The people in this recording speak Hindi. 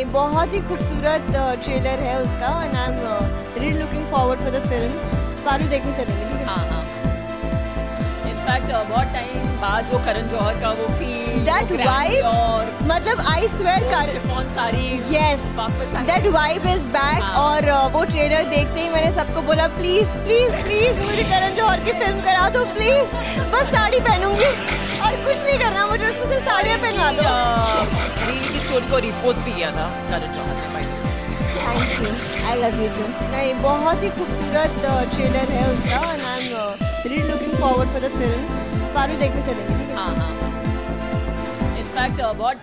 नहीं बहुत ही खूबसूरत ट्रेलर है उसका and I am really looking forward for the film Paru देखने चलेंगे ठीक है? हाँ हाँ। इनफैक्ट बहुत टाइम बाद वो करण जौहर का वो फील That vibe- और मतलब आई स्वेयर कर sari yes that vibe is back. और वो ट्रेलर देखते ही मैंने सबको बोला प्लीज़ प्लीज़ प्लीज़ मुझे करण जौहर की फ़िल्म करा दो प्लीज़ बस साड़ी पहनूँगी और कुछ नहीं करना मुझे उसमें से साड़ियाँ पहनवा दो। रील को रिपोस्ट भी किया था करण जौहर ने भाई thank you I love you too नहीं बहुत ही खूबसूरत ट्रेलर है उसका and I am really looking forward for the film Paru देखने चलेंगे ठीक है? हाँ हाँ इनफैक्ट बहुत